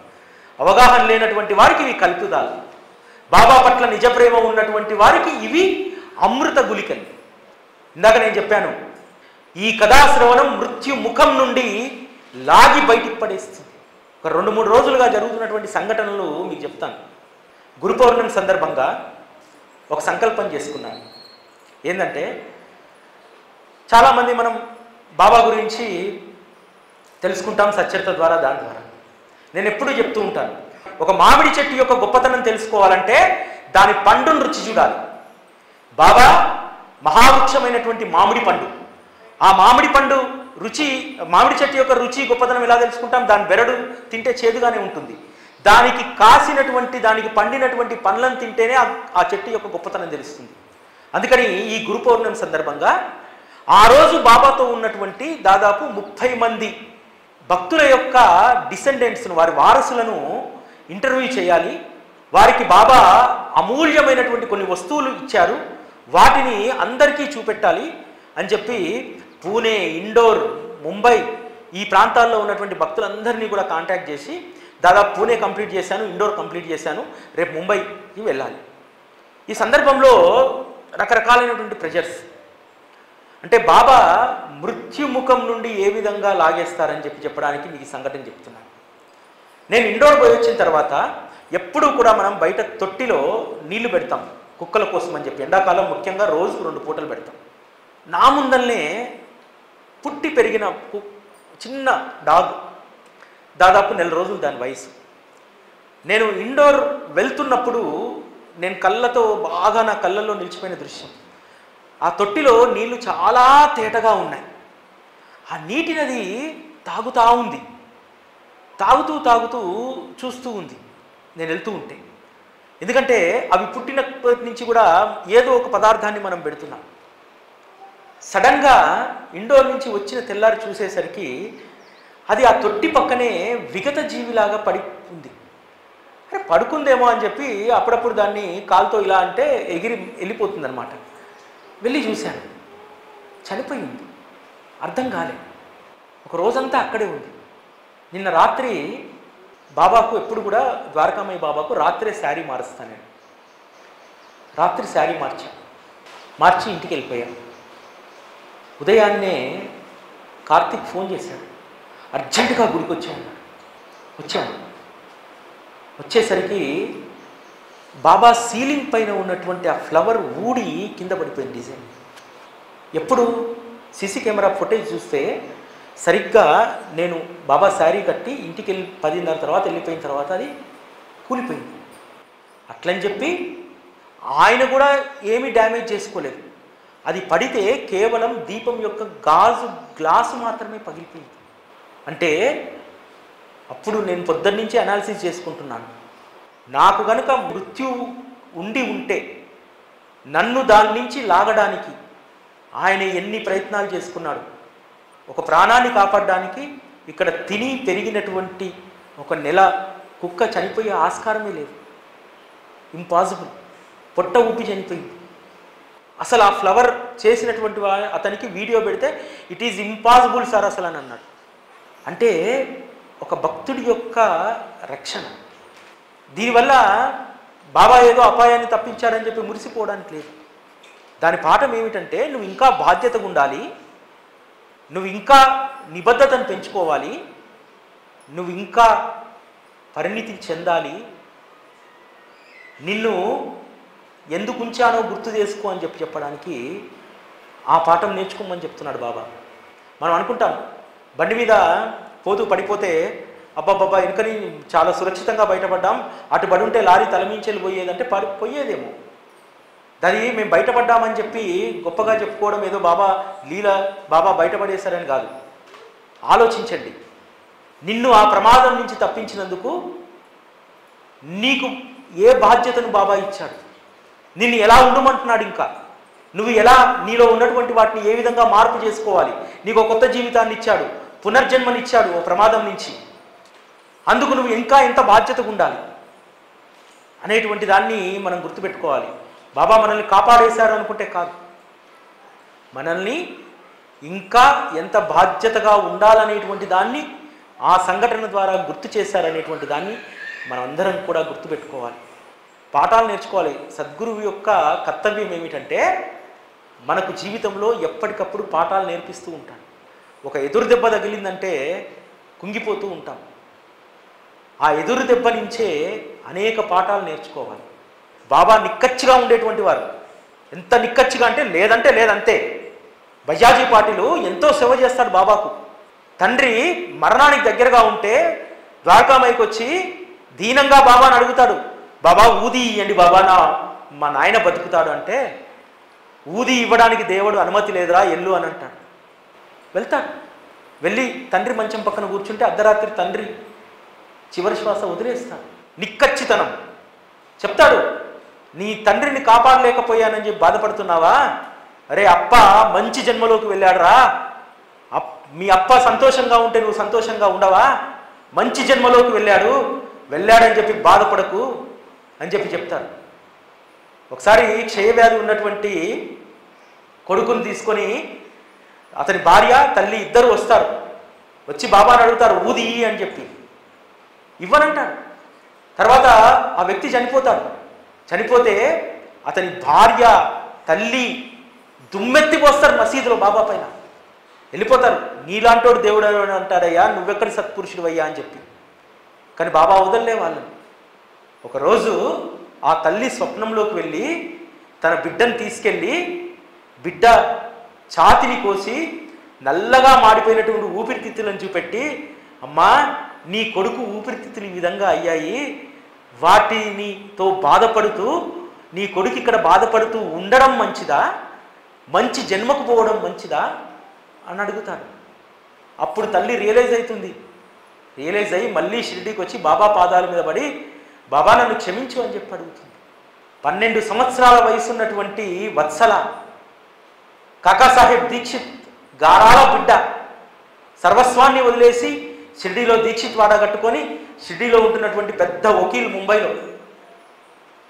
అవగాహన లేనటువంటి వారికి ఇవి కల్పితాలు. బాబా పట్ల నిజ ప్రేమ ఉన్నటువంటి వారికి ఇవి అమృత గులికలు. ఇందాక నేను చెప్పాను ఈ కథాశ్రవణం మృత్యు ముఖం నుండి లాగి బయటికి పడేస్తుంది. ఒక రెండు మూడు రోజులుగా జరుగుతున్నటువంటి సంఘటనలు మీకు చెప్తాను. గురు పౌర్ణమి సందర్భంగా ఒక సంకల్పం చేసుకున్నాను. ఏంటంటే చాలామంది మనం బాబా గురించి తెలుసుకుంటాం సచ్చరిత ద్వారా దాని ద్వారా. నేను ఎప్పుడూ చెప్తూ ఉంటాను. ఒక మామిడి చెట్టు యొక్క గొప్పతనం తెలుసుకోవాలంటే దాని పండును రుచి చూడాలి. బాబా మహావృక్షమైనటువంటి మామిడి పండు. ఆ మామిడి పండు రుచి మామిడి చెట్టు యొక్క రుచి గొప్పతనం ఎలా తెలుసుకుంటాం? దాని బెరడు తింటే చేదుగానే ఉంటుంది. దానికి కాసినటువంటి దానికి పండినటువంటి పండ్లను తింటేనే ఆ- ఆ చెట్టు యొక్క గొప్పతనం తెలుస్తుంది. అందుకని ఈ గురు పౌర్ణమి సందర్భంగా ఆ రోజు బాబాతో ఉన్నటువంటి దాదాపు ముప్పై మంది భక్తుల యొక్క డిసెండెంట్స్ను వారి వారసులను ఇంటర్వ్యూ చేయాలి. వారికి బాబా అమూల్యమైనటువంటి కొన్ని వస్తువులు ఇచ్చారు. వాటిని అందరికీ చూపెట్టాలి అని చెప్పి పూణే ఇండోర్ ముంబై ఈ ప్రాంతాల్లో ఉన్నటువంటి భక్తులందరినీ కూడా కాంటాక్ట్ చేసి దాదాపు పూణే కంప్లీట్ చేశాను ఇండోర్ కంప్లీట్ చేశాను రేపు ముంబైకి వెళ్ళాలి. ఈ సందర్భంలో రకరకాలైనటువంటి ప్రెజర్స్ అంటే బాబా మృత్యుముఖం నుండి ఏ విధంగా లాగేస్తారని చెప్పి చెప్పడానికి మీకు సంఘటన చెప్తున్నాను. నేను ఇండోర్ పోయి వచ్చిన తర్వాత ఎప్పుడూ కూడా మనం బయట తొట్టిలో నీళ్ళు పెడతాం కుక్కల కోసం అని చెప్పి. ఎండాకాలం ముఖ్యంగా రోజుకు రెండు పూటలు పెడతాం. నా ముందల్నే పుట్టి పెరిగిన చిన్న డాగ్ దాదాపు నెల రోజులు దాని వయసు. నేను ఇండోర్ వెళ్తున్నప్పుడు నేను కళ్ళతో బాగా నా కళ్ళల్లో నిలిచిపోయిన దృశ్యం. ఆ తొట్టిలో నీళ్ళు చాలా తేటగా ఉన్నాయి. ఆ నీటి నది ఉంది. తాగుతూ తాగుతూ చూస్తూ ఉంది. నేను వెళ్తూ ఉంటే. ఎందుకంటే అవి పుట్టినప్పటి నుంచి కూడా ఏదో ఒక పదార్థాన్ని మనం పెడుతున్నాం. సడన్గా ఇండోర్ నుంచి వచ్చిన తెల్లారి చూసేసరికి అది ఆ తొట్టి పక్కనే విగత జీవిలాగా పడి ఉంది అరే పడుకుందేమో అని చెప్పి అప్పుడప్పుడు దాన్ని కాలుతో ఇలా అంటే ఎగిరి వెళ్ళిపోతుంది అనమాట వెళ్ళి చూశాను. చనిపోయింది. అర్థం కాలే ఒక రోజంతా అక్కడే ఉంది. నిన్న రాత్రి బాబాకు ఎప్పుడు కూడా ద్వారకామయ్య బాబాకు రాత్రే శారీ మారుస్తాను నేను. రాత్రి శారీ మార్చా. మార్చి ఇంటికి వెళ్ళిపోయాను ఉదయాన్నే కార్తీక్ ఫోన్ చేశాడు. అర్జెంటుగా గుడికి వచ్చాను వచ్చాడు. వచ్చేసరికి బాబా సీలింగ్ పైన ఉన్నటువంటి ఆ ఫ్లవర్ ఊడి కింద పడిపోయింది డిజైన్. ఎప్పుడు సీసీ కెమెరా ఫుటేజ్ చూస్తే సరిగ్గా నేను బాబా శారీ కట్టి ఇంటికి వెళ్ళి పదిన్నర తర్వాత వెళ్ళిపోయిన తర్వాత అది కూలిపోయింది. అట్లని చెప్పి ఆయన కూడా ఏమీ డ్యామేజ్ చేసుకోలేదు. అది పడితే కేవలం దీపం యొక్క గాజు గ్లాసు మాత్రమే పగిలిపోయింది. అంటే అప్పుడు నేను పొద్దున్నుంచి అనాలిసిస్ చేసుకుంటున్నాను. నాకు గనుక మృత్యు ఉండి ఉంటే నన్ను దాని నుంచి లాగడానికి ఆయన ఎన్ని ప్రయత్నాలు చేసుకున్నాడు. ఒక ప్రాణాన్ని కాపాడడానికి ఇక్కడ తిని పెరిగినటువంటి ఒక నెల కుక్క చనిపోయే ఆస్కారమే లేదు. ఇంపాసిబుల్ పొట్ట ఊపి చనిపోయింది. అసలు ఆ ఫ్లవర్ చేసినటువంటి అతనికి వీడియో పెడితే ఇట్ ఈజ్ ఇంపాసిబుల్ సార్ అసలు అని అన్నాడు. అంటే ఒక భక్తుడి యొక్క రక్షణ. దీనివల్ల బాబా ఏదో అపాయాన్ని తప్పించాడని చెప్పి మురిసిపోవడానికి లేదు. దాని పాఠం ఏమిటంటే నువ్వు ఇంకా బాధ్యతగా ఉండాలి. నువ్వు ఇంకా నిబద్ధతను పెంచుకోవాలి. నువ్వు ఇంకా పరిణితి చెందాలి. నిన్ను ఎందుకు ఉంచానో గుర్తు చేసుకో అని చెప్పి చెప్పడానికి ఆ పాఠం నేర్చుకోమని చెప్తున్నాడు బాబా. మనం అనుకుంటాం బండి మీద పోతూ పడిపోతే అబ్బాబ్బాబ్బా వెనుకని చాలా సురక్షితంగా బయటపడ్డాం అటు పడి ఉంటే లారీ తలమించేలు పోయేదంటే పడి పోయేదేమో. దాని మేము బయటపడ్డామని చెప్పి గొప్పగా చెప్పుకోవడం ఏదో బాబా లీల బాబా బయటపడేశారని కాదు. ఆలోచించండి నిన్ను ఆ ప్రమాదం నుంచి తప్పించినందుకు నీకు ఏ బాధ్యతను బాబా ఇచ్చాడు? నిన్ను ఎలా ఉండమంటున్నాడు ఇంకా? నువ్వు ఎలా నీలో ఉన్నటువంటి వాటిని ఏ విధంగా మార్పు చేసుకోవాలి? నీకు ఒక కొత్త జీవితాన్ని ఇచ్చాడు పునర్జన్మనిచ్చాడు ఓ ప్రమాదం నుంచి. అందుకు నువ్వు ఇంకా ఎంత బాధ్యతగా ఉండాలి? అనేటువంటి దాన్ని మనం గుర్తుపెట్టుకోవాలి. బాబా మనల్ని కాపాడేశారు అనుకుంటే కాదు. మనల్ని ఇంకా ఎంత బాధ్యతగా ఉండాలనేటువంటి దాన్ని ఆ సంఘటన ద్వారా గుర్తు చేశారనేటువంటి దాన్ని మనం అందరం కూడా గుర్తుపెట్టుకోవాలి. పాఠాలు నేర్చుకోవాలి. సద్గురువు యొక్క కర్తవ్యం ఏమిటంటే మనకు జీవితంలో ఎప్పటికప్పుడు పాఠాలు నేర్పిస్తూ ఉంటాడు. ఒక ఎదురు దెబ్బ తగిలిందంటే కుంగిపోతూ ఉంటాం. ఆ ఎదురు దెబ్బ నుంచే అనేక పాఠాలు నేర్చుకోవాలి. బాబా నిక్కచ్చిగా ఉండేటువంటి వారు. ఎంత నిక్కచ్చిగా అంటే లేదంటే లేదంతే. బజాజీ పాటిలు ఎంతో సేవ చేస్తాడు బాబాకు. తండ్రి మరణానికి దగ్గరగా ఉంటే ద్వారకామైకి వచ్చి దీనంగా బాబాని అడుగుతాడు. బాబా ఊది ఇయ్యండి బాబా నా మా నాయన బతుకుతాడు అంటే ఊది ఇవ్వడానికి దేవుడు అనుమతి లేదురా ఎల్లు అని అంటాడు. వెళ్తాడు. వెళ్ళి తండ్రి మంచం పక్కన కూర్చుంటే అర్ధరాత్రి తండ్రి చివరి శ్వాస వదిలేస్తాడు. నిక్కచ్చితనం. చెప్తాడు నీ తండ్రిని కాపాడలేకపోయానని చెప్పి బాధపడుతున్నావా? అరే అప్ప మంచి జన్మలోకి వెళ్ళాడురా. అప్ మీ అప్ప సంతోషంగా ఉంటే నువ్వు సంతోషంగా ఉండవా? మంచి జన్మలోకి వెళ్ళాడు. వెళ్ళాడని చెప్పి బాధపడకు. అని చెప్పి చెప్తారు. ఒకసారి క్షయవ్యాధి ఉన్నటువంటి కొడుకుని తీసుకొని అతని భార్య తల్లి ఇద్దరు వస్తారు. వచ్చి బాబాని అడుగుతారు ఊది అని చెప్పి. ఇవ్వనంటాడు తర్వాత ఆ వ్యక్తి చనిపోతాడు. చనిపోతే అతని భార్య తల్లి దుమ్మెత్తి పోస్తారు మసీదులో బాబా పైన. వెళ్ళిపోతారు. నీలాంటోడు దేవుడు అని అంటాడయ్యా నువ్వెక్కడి సత్పురుషుడు అయ్యా అని చెప్పి. కానీ బాబా వదలలే వాళ్ళని. ఒకరోజు ఆ తల్లి స్వప్నంలోకి వెళ్ళి తన బిడ్డను తీసుకెళ్ళి బిడ్డ ఛాతిని కోసి నల్లగా మాడిపోయినటువంటి ఊపిరితిత్తులను చూపెట్టి అమ్మా నీ కొడుకు ఊపిరితిత్తులు ఈ విధంగా అయ్యాయి. వాటినితో బాధపడుతూ నీ కొడుకు ఇక్కడ బాధపడుతూ ఉండడం మంచిదా? మంచి జన్మకు పోవడం మంచిదా? అని అడుగుతాను అప్పుడు తల్లి రియలైజ్ అవుతుంది. రియలైజ్ అయ్యి మళ్ళీ షిరిడీకి వచ్చి బాబా పాదాల మీద పడి బాబా నన్ను క్షమించు అని చెప్పి అడుగుతుంది. పన్నెండు సంవత్సరాల వయసున్నటువంటి వత్సల కాకాసాహెబ్ దీక్షిత్ గారాల బిడ్డ సర్వస్వాన్ని వదిలేసి షిర్డీలో దీక్షిత్ వాడ కట్టుకొని షిర్డీలో ఉంటున్నటువంటి పెద్ద వకీల్ ముంబైలో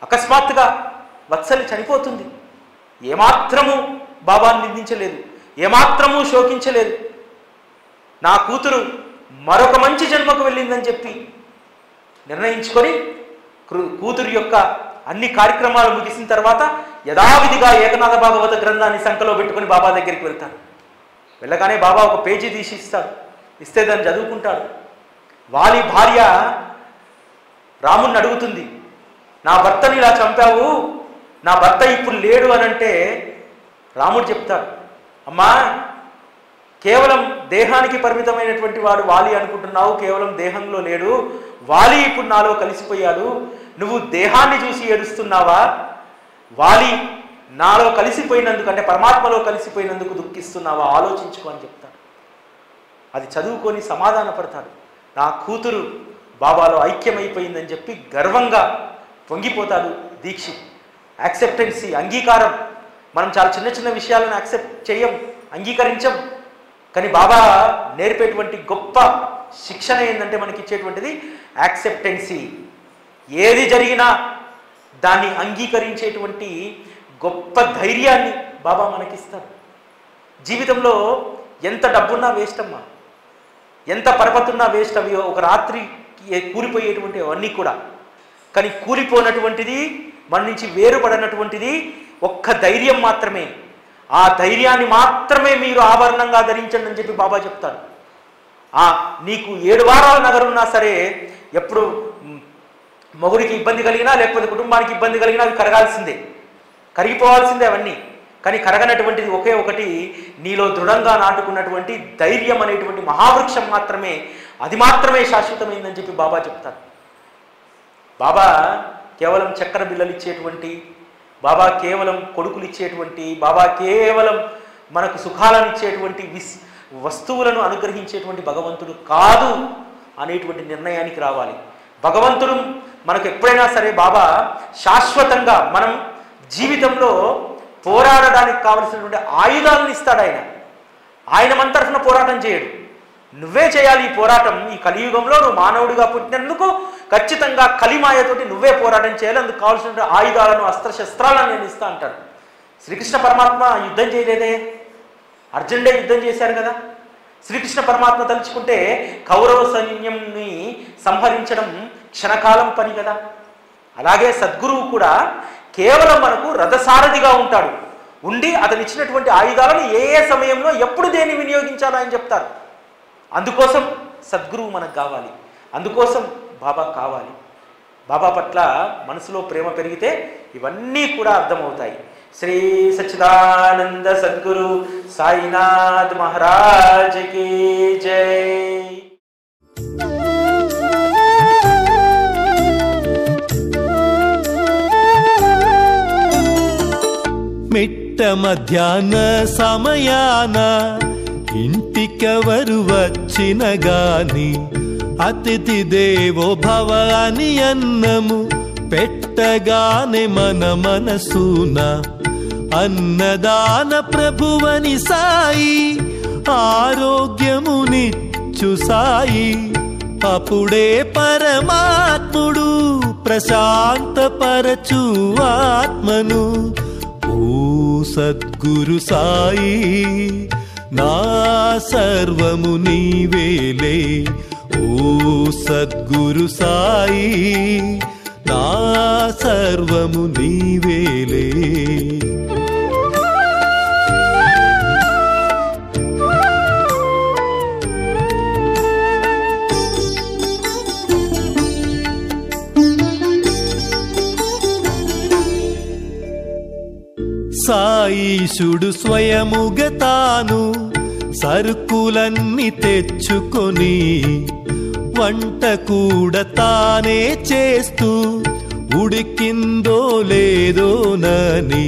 అకస్మాత్తుగా వత్సలి చనిపోతుంది. ఏమాత్రము బాబాను నిందించలేదు ఏమాత్రము శోకించలేదు. నా కూతురు మరొక మంచి జన్మకు వెళ్ళిందని చెప్పి నిర్ణయించుకొని కూతురు యొక్క అన్ని కార్యక్రమాలు ముగిసిన తర్వాత యథావిధిగా ఏకనాథ భాగవత గ్రంథాన్ని సంఖలో పెట్టుకుని బాబా దగ్గరికి వెళ్తాను వెళ్ళగానే బాబా ఒక పేజీ తీసి ఇస్తాడు ఇస్తే దాన్ని చదువుకుంటాడు. వాలి భార్య రాముణ్ణి అడుగుతుంది నా భర్తని ఇలా చంపావు? నా భర్త ఇప్పుడు లేడు అని అంటే రాముడు చెప్తాడు అమ్మా కేవలం దేహానికి పరిమితమైనటువంటి వాడు వాలి అనుకుంటున్నావు కేవలం దేహంలో లేడు. వాలి ఇప్పుడు నాలో కలిసిపోయాడు. నువ్వు దేహాన్ని చూసి ఏడుస్తున్నావా? వాలి నాలో కలిసిపోయినందుకు అంటే పరమాత్మలో కలిసిపోయినందుకు దుఃఖిస్తున్నావా? ఆలోచించుకో అని చెప్తాడు. అది చదువుకొని సమాధాన పడతాడు నా కూతురు బాబాలో ఐక్యమైపోయిందని చెప్పి గర్వంగా పొంగిపోతాడు దీక్షిత్. యాక్సెప్టెన్సీ అంగీకారం. మనం చాలా చిన్న చిన్న విషయాలను యాక్సెప్ట్ చేయం అంగీకరించం. కానీ బాబా నేర్పేటువంటి గొప్ప శిక్షణ ఏంటంటే మనకి ఇచ్చేటువంటిది యాక్సెప్టెన్సీ. ఏది జరిగినా దాన్ని అంగీకరించేటువంటి గొప్ప ధైర్యాన్ని బాబా మనకిస్తారు. జీవితంలో ఎంత డబ్బున్నా వేస్ట్ అమ్మా ఎంత పరపతున్నా వేస్ట్ అవి ఒక రాత్రి కూలిపోయేటువంటి అవన్నీ కూడా. కానీ కూలిపోనటువంటిది మన నుంచి వేరుపడినటువంటిది ఒక్క ధైర్యం మాత్రమే. ఆ ధైర్యాన్ని మాత్రమే మీరు ఆభరణంగా ధరించండి అని చెప్పి బాబా చెప్తారు. నీకు ఏడు వారాల నగరున్నా సరే ఎప్పుడు మొగుడికి ఇబ్బంది కలిగినా లేకపోతే కుటుంబానికి ఇబ్బంది కలిగినా అవి కరగాల్సిందే. కరిగిపోవాల్సిందే అవన్నీ. కానీ కరగనటువంటిది ఒకే ఒకటి నీలో దృఢంగా నాటుకున్నటువంటి ధైర్యం అనేటువంటి మహావృక్షం మాత్రమే. అది మాత్రమే శాశ్వతమైందని చెప్పి బాబా చెప్తారు. బాబా కేవలం చక్కెర బిల్లలు ఇచ్చేటువంటి బాబా కేవలం కొడుకులు ఇచ్చేటువంటి బాబా కేవలం మనకు సుఖాలను ఇచ్చేటువంటి విస్ వస్తువులను అనుగ్రహించేటువంటి భగవంతుడు కాదు అనేటువంటి నిర్ణయానికి రావాలి. భగవంతుడు మనకు ఎప్పుడైనా సరే బాబా శాశ్వతంగా మనం జీవితంలో పోరాడడానికి కావలసినటువంటి ఆయుధాలను ఇస్తాడు ఆయన. ఆయన మన తరఫున పోరాటం చేయడు. నువ్వే చేయాలి ఈ పోరాటం. ఈ కలియుగంలో నువ్వు మానవుడిగా పుట్టినందుకు ఖచ్చితంగా కలిమాయతోటి నువ్వే పోరాటం చేయాలి. అందుకు కావాల్సిన ఆయుధాలను అస్త్రశస్త్రాలను నేను ఇస్తా అంటాడు. శ్రీకృష్ణ పరమాత్మ యుద్ధం చేయలేదే? అర్జునుడే యుద్ధం చేశారు కదా. శ్రీకృష్ణ పరమాత్మ తలుచుకుంటే కౌరవ సైన్యంని సంహరించడం క్షణకాలం పని కదా. అలాగే సద్గురువు కూడా కేవలం మనకు రథసారథిగా ఉంటాడు. ఉండి అతను ఇచ్చినటువంటి ఆయుధాలను ఏ ఏ సమయంలో ఎప్పుడు దేన్ని వినియోగించాలో అని చెప్తారు. అందుకోసం సద్గురువు మనకు కావాలి. అందుకోసం బాబా కావాలి. బాబా పట్ల మనసులో ప్రేమ పెరిగితే ఇవన్నీ కూడా అర్థమవుతాయి. శ్రీ సచ్చిదానంద సద్గురు సాయినాథ్ మహారాజ్ కీ జై. మిట్ట మధ్యాహ్న సమయాన ఇంటికెవరు వచ్చిన గాని అతిథి దేవో భవ అని అన్నము పెట్టగానే మన మనసున అన్నదాన ప్రభువని సాయి ఆరోగ్యమునిచ్చు సాయి. అప్పుడే పరమాత్ముడు ప్రశాంతపరచు ఆత్మను. ఓ సద్గురు సాయి నా సర్వము నీవేలే. ఓ సద్గురు సాయి నా సర్వము నీవేలే. సాయిషుడు స్వయముగ తాను సరుకులన్నీ తెచ్చుకొని వంట కూడా తానే చేస్తూ ఉడికిందో లేదోనని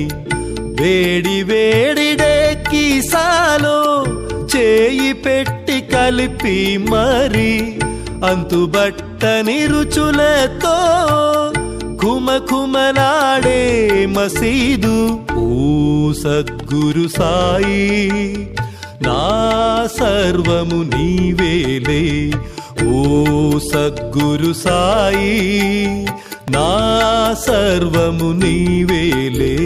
వేడి వేడిడెక్కి సాలో చేయి పెట్టి కలిపి మరి అంతుబట్టని రుచులతో కుమకుమలాడే మసీదు ఓ సద్గురు సాయి. నా సర్వము నీవేలే ఓ సద్గురు సాయి. నా సర్వము నీవేలే.